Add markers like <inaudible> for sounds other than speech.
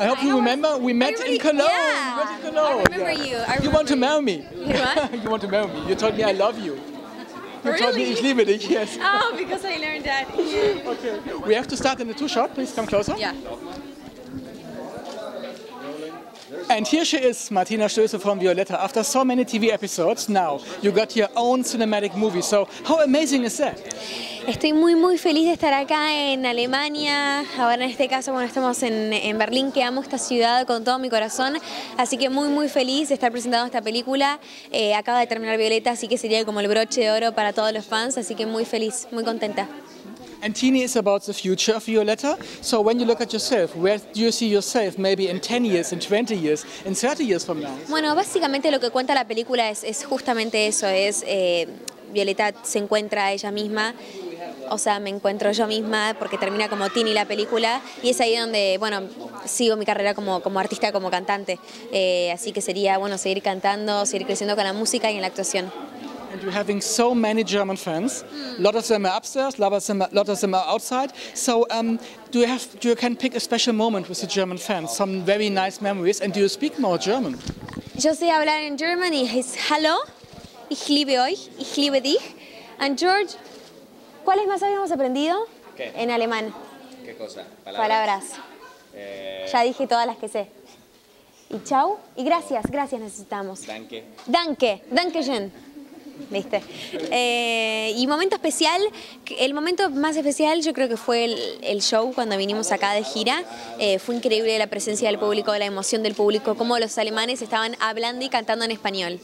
I hope you remember we met really- in Cologne. yeah. We met in Cologne. I remember you. I you want to marry me? You what? <laughs> you want to marry me? You told me I love you. You told me Really? ich liebe dich. Yes. Oh, because I learned that. <laughs> Okay. We have to start in the two shot. Please come closer. Yeah. And here she is, Martina Stöße from Violetta. After so many TV episodes, now you got your own cinematic movie. So how amazing is that? Estoy muy muy feliz de estar acá en Alemania, ahora en este caso bueno estamos en, en Berlín, que amo esta ciudad con todo mi corazón, así que muy muy feliz de estar presentando esta película, Eh, acaba de terminar Violeta, así que sería como el broche de oro para todos los fans, así que muy feliz, muy contenta. And Tini is about the future of Violetta. So when you look at yourself, where do you see yourself maybe in 10 years, in 20 years, in 30 years from now? Bueno, básicamente lo que cuenta la película es, es justamente eso, es eh, Violeta se encuentra a ella misma, o sea, me encuentro yo misma porque termina como Tini la película y es ahí donde, bueno, sigo mi carrera como, como artista, como cantante. Eh, así que sería, bueno, seguir cantando, seguir creciendo con la música y en la actuación. And you're having so many German fans. A lot of them are upstairs, a lot of them, a lot of them are outside. So um, do you have, do you can pick a special moment with the German fans, some very nice memories, and do you speak more German? Yo sé hablar en German y es Hallo, ich liebe euch, ich liebe dich. And George, ¿cuáles más habíamos aprendido? ¿Qué? En alemán. ¿Qué cosa? Palabras. Eh, Ya dije todas las que sé. Y chau. Y gracias, gracias necesitamos. Danke. Danke, danke schön. ¿Viste? Eh, y momento especial, el momento más especial yo creo que fue el, el show cuando vinimos acá de gira. Eh, fue increíble la presencia del público, la emoción del público, cómo los alemanes estaban hablando y cantando en español.